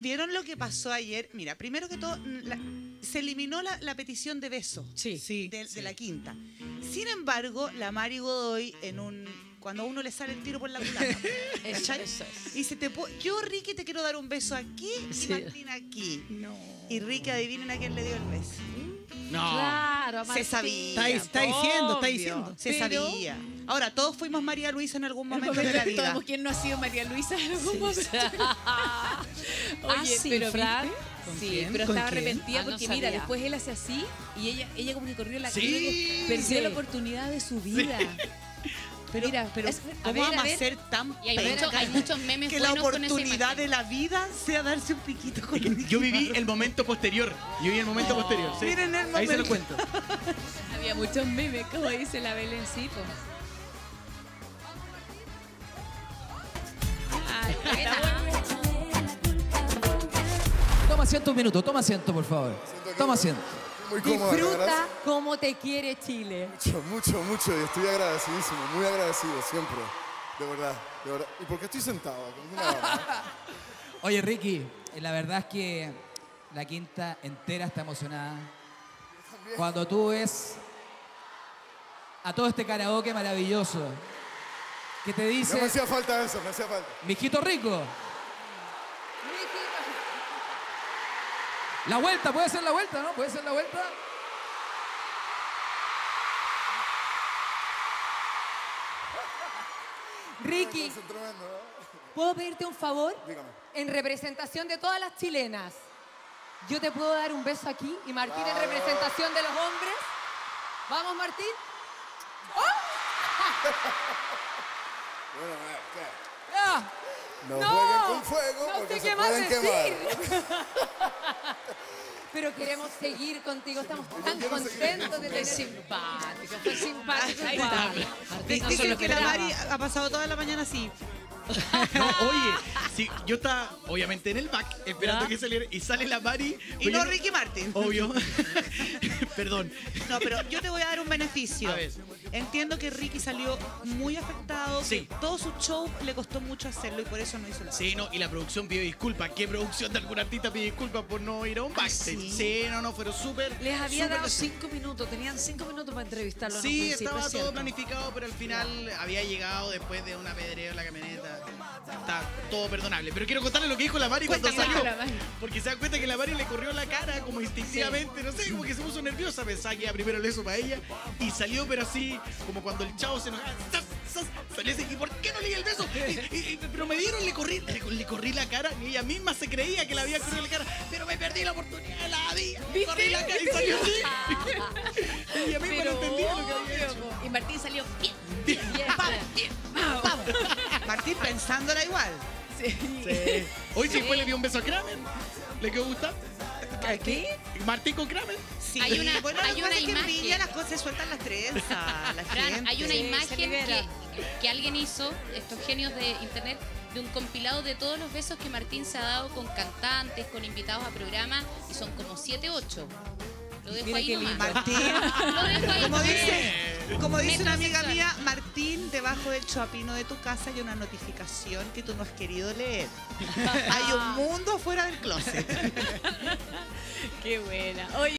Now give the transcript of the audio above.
¿Vieron lo que pasó ayer? Mira, primero que todo, la- se eliminó la, la petición de beso Sí. Sí. de, de la quinta. Sin embargo, la Mari Godoy, en un cuando a uno le sale el tiro por la culata, Eso, eso es. dice, te puedo- yo, Ricky, te quiero dar un beso aquí y. Martín aquí. No. Y Ricky, adivinen a quién le dio el beso. No. Claro, Se Martín. sabía. Está- está diciendo, está diciendo. Se Pero- sabía. Ahora, todos fuimos María Luisa en algún momento de la vida. Todos, ¿Quién no ha sido María Luisa en algún momento? ah, Oye, sí, pero Fran. ¿viste? ¿Con Sí, quién? pero ¿Con estaba quién? arrepentida Ah, no porque mira, después él hace así y ella, ella como que corrió la Sí. perdió Sí. la oportunidad de su vida. Pero, Mira, pero es- ¿cómo a ver, vamos a ver. ser tan Y hay, penca mucho- hay muchos memes que la oportunidad de la vida sea darse un piquito con Ricky yo viví el momento posterior. Yo viví el momento posterior. sí. Miren el Ahí se lo momento. cuento. Había muchos memes, como dice la bueno. Toma asiento un minuto, toma asiento, por favor. Toma asiento. Muy cómoda, la Disfruta como te quiere Chile. Mucho, mucho, mucho. Y estoy agradecidísimo, muy agradecido siempre. De verdad, de verdad. ¿Y por qué estoy sentado? Oye, Ricky, eh, la verdad es que la quinta entera está emocionada. Cuando tú ves a todo este karaoke maravilloso que te No me dice, hacía falta eso, me hacía falta. mijito rico. La vuelta, puede ser la vuelta, ¿no? Puede ser la vuelta. Ricky. ¿puedo pedirte un favor? Dígame. En representación de todas las chilenas, yo te puedo dar un beso aquí y Martín en representación de los hombres. ¿Vamos, Martín? Bueno, a ver, ¿qué? No, ¡No! jueguen con fuego No porque sé se qué más pueden decir. quemar. Pero queremos seguir contigo, estamos tan contentos de tener... simpático, fue simpático. Ahí está. Martín no se Dicen que la. Mari ha pasado toda la mañana así. No, oye, sí, yo estaba obviamente en el back esperando Ya. que saliera y sale la Mari. Y Oye, no Ricky Martin. Obvio. Perdón. No, pero yo te voy a dar un beneficio. A ver. Entiendo que Ricky salió muy afectado. Sí. que Todo su show le costó mucho hacerlo y por eso no hizo la Sí, no, y la producción pidió disculpas. ¿Qué producción de algún artista pide disculpas por no ir a un backstage? sí? sí? no, no, fueron súper. Les había dado cinco minutos, tenían cinco minutos para entrevistarlo. Sí, estaba es todo cierto. planificado, pero al final había llegado después de una pedreo en la camioneta. Está todo perdonable. Pero quiero contarle lo que dijo la Mari cuando salió. Porque se dan cuenta que la Mari le corrió la cara como instintivamente, no sé, como que se puso nerviosa. Pensaba que primero el beso para ella. Y salió, pero así, como cuando el chavo se enojaba. ¡zas, zas! Salió así, ¿y por qué no le di el beso? Y- y- y- pero me dieron, le corrí, le, le corrí la cara. Y ella misma se creía que le había corrido la cara. Pero me perdí la oportunidad, la di. Corrí la cara y salió así. ella misma no entendía lo que había hecho. Y Martín salió bien. Bien, Vamos, vamos. Martín pensándola igual. Sí. Sí. Hoy sí después le dio un beso a Kramer. ¿Le quedó gustando? ¿Qué? ¿Martín con Kramer? Sí. Hay una- bueno, hay que una que imagen. Villa las cosas se sueltan las trenzas. La Fran, gente. hay una imagen que, que alguien hizo, estos genios de internet, de un compilado de todos los besos que Martín se ha dado con cantantes, con invitados a programas, y son como 7, 8. Lo dejo Mira ahí qué nomás. lindo. Martín. Lo dejo ahí Como nomás. dice, como dice una amiga Metrosexual. mía, Martín, debajo del choapino de tu casa hay una notificación que tú no has querido leer. Hay un mundo fuera del closet. Qué buena. Oye.